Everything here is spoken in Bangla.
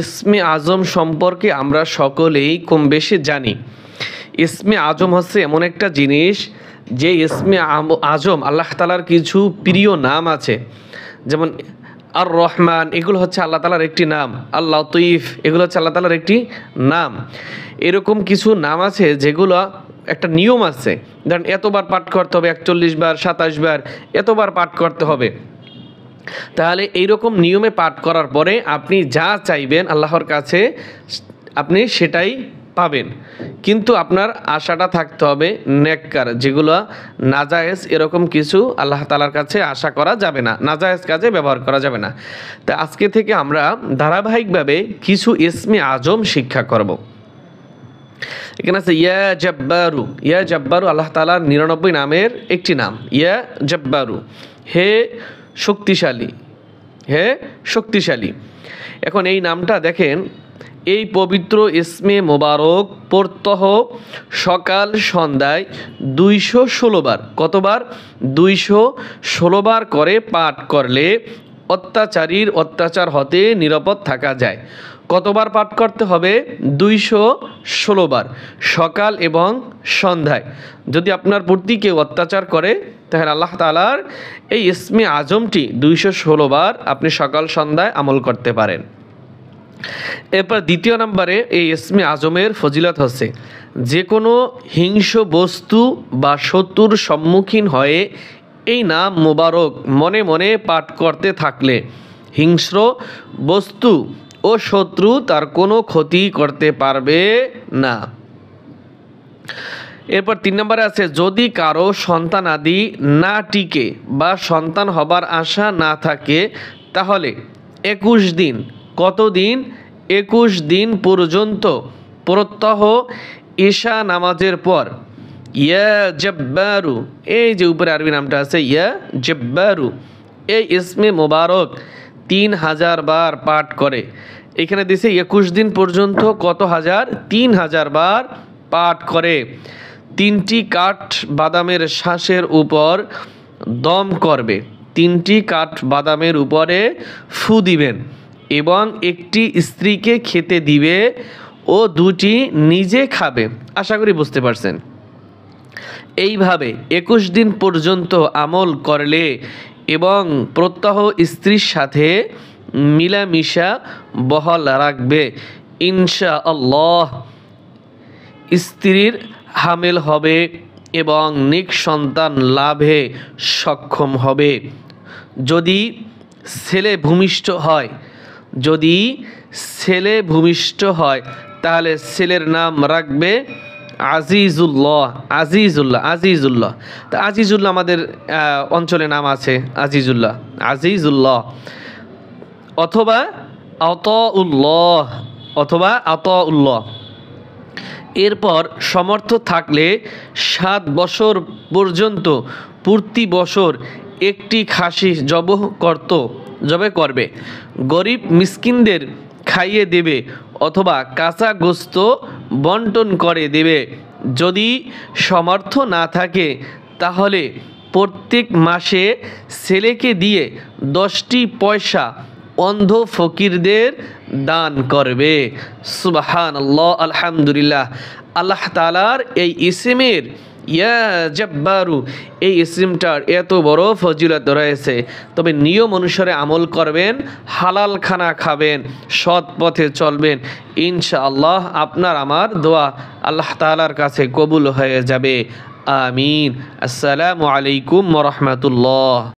ইসমে আজম সম্পর্কে আমরা সকলেই কম বেশি জানি। ইসমে আজম হচ্ছে এমন একটা জিনিস যে ইসমে আজম, আল্লাহ তালার কিছু প্রিয় নাম আছে। যেমন আর রহমান এগুলো হচ্ছে আল্লাহ তালার একটি নাম। আল্লাহ তৈফ এগুলো হচ্ছে আল্লাহ তালার একটি নাম। এরকম কিছু নাম আছে যেগুলো একটা নিয়ম আছে। ধরেন, এতবার পাঠ করতে হবে, একচল্লিশ বার, সাতাশ বার, এতবার পাঠ করতে হবে। তাহলে এইরকম নিয়মে পাঠ করার পরে আপনি যা চাইবেন আল্লাহর কাছে, আপনি সেটাই পাবেন। কিন্তু আপনার আশাটা থাকতে হবে নেককার, যেগুলো নাজায়েজ এরকম কিছু আল্লাহ তালার কাছে আশা করা যাবে না, নাজায়েজ কাজে ব্যবহার করা যাবে না। তা আজকে থেকে আমরা ধারাবাহিকভাবে কিছু ইসমে আজম শিক্ষা করব। এখানে আছে ইয়া জব্বারু ইয়া জব্বারু আল্লাহ তালার নিরানব্বই নামের একটি নাম। ইয়া জব্বারু, হে শক্তিশালী। হ্যাঁ শক্তিশালী। এখন এই নামটা দেখেন, এই পবিত্র ইসমে মোবারক প্রত্যহ সকাল সন্ধ্যায় দুইশো ষোলোবার কতবার? দুইশো ষোলোবার করে পাঠ করলে অত্যাচারীর অত্যাচার হতে নিরাপদ থাকা যায়। কতবার পাঠ করতে হবে? দুইশো ষোলোবার সকাল এবং সন্ধ্যায়। যদি আপনার প্রতি কেউ অত্যাচার করে, তাহলে আল্লাহ তালার এই ইসমে আজমটি দুইশো ষোলোবার আপনি সকাল, সন্ধ্যায় আমল করতে পারেন। এরপর দ্বিতীয় নম্বরে এই ইসমে আজমের ফজিলত হচ্ছে, যে কোনো হিংস বস্তু বা শত্রুর সম্মুখীন হয়ে এই নাম মোবারক মনে মনে পাঠ করতে থাকলে হিংস্র বস্তু ও শত্রু তার কোনো ক্ষতি করতে পারবে না। এরপর তিন নম্বরে আছে, যদি কারও সন্তান আদি না টিকে বা সন্তান হবার আশা না থাকে, তাহলে একুশ দিন, কতদিন? একুশ দিন পর্যন্ত প্রত্যহ ঈশা নামাজের পর, ইয়া জব্বারু, এই যে উপরে আরবি নামটা আছে, ইয়া জব্বারু, এই ইসমে মোবারক তিন হাজার বার পাঠ করে। এখানে দিছে একুশ দিন পর্যন্ত কত হাজার? তিন হাজার বার পাঠ করে। তিনটি কাঠ বাদামের শ্বাসের উপর দম করবে। তিনটি কাঠ বাদামের উপরে ফু দিবেন এবং একটি স্ত্রীকে খেতে দিবে ও দুটি নিজে খাবে। আশা করি বুঝতে পারছেন। এইভাবে একুশ দিন পর্যন্ত আমল করলে এবং প্রত্যহ স্ত্রীর সাথে মিলামিশা বহাল রাখবে। ইনশা আল্লাহ স্ত্রীর হামেল হবে এবং নিক সন্তান লাভে সক্ষম হবে। যদি ছেলে ভূমিষ্ঠ হয়, যদি ছেলে ভূমিষ্ঠ হয়, তাহলে ছেলের নাম রাখবে আজিজুল্লাহ আজিজুল্লাহ আজিজুল্লাহ। তা আজিজুল্লাহ আমাদের অঞ্চলে নাম আছে, আজিজুল্লাহ। আজিজুল্লাহ। অথবা আত উল্লাহ অথবা আত উল্লাহ এরপর সমর্থ থাকলে সাত বছর পর্যন্ত প্রতি বছর একটি খাসি জবহ করত, জবে করবে। গরিব মিসকিনদের খাইয়ে দেবে অথবা কাঁচা গোস্ত বন্টন করে দেবে। যদি সমর্থ না থাকে, তাহলে প্রত্যেক মাসে ছেলেকে দিয়ে দশটি পয়সা অন্ধ ফকিরদের দান করবে। সুবাহান আল্লাহ আলহামদুলিল্লাহ। আল্লাহ তালার এই ইসিমের ইয়া জব্বারু, এই ইসিমটার এত বড় ফজিলত রয়েছে। তবে নিয়ম অনুসারে আমল করবেন, হালাল খানা খাবেন, সৎ পথে চলবেন, ইনশাআল্লাহ আপনার আমার দোয়া আল্লাহ তালার কাছে কবুল হয়ে যাবে। আমিন। আসসালামু আলাইকুম রহমতুল্লাহ।